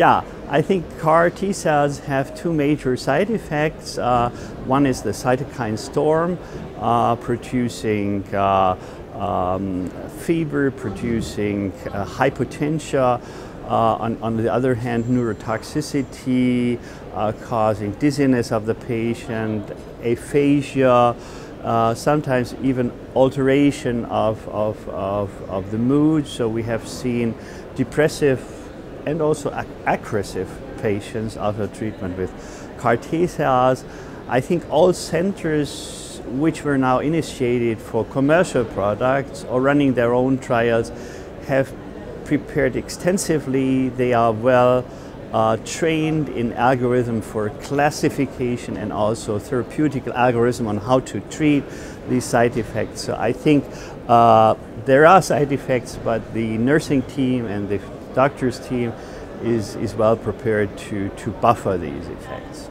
Yeah, I think CAR T cells have two major side effects. Uh, one is the cytokine storm, uh, producing uh, um, fever, producing uh, hypotension. Uh, on, on, the other hand, neurotoxicity, uh, causing dizziness of the patient, aphasia, sometimes even alteration of, of, of, of the mood. So we have seen depressive and also aggressive patients after treatment with CAR T cells. I think all centers which were now initiated for commercial products or running their own trials have prepared extensively. They are well uh, trained in algorithm for classification and also therapeutic algorithm on how to treat these side effects. So I think uh, there are side effects, but the nursing team and the doctor's team is, is well prepared to, to buffer these effects.